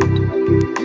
Música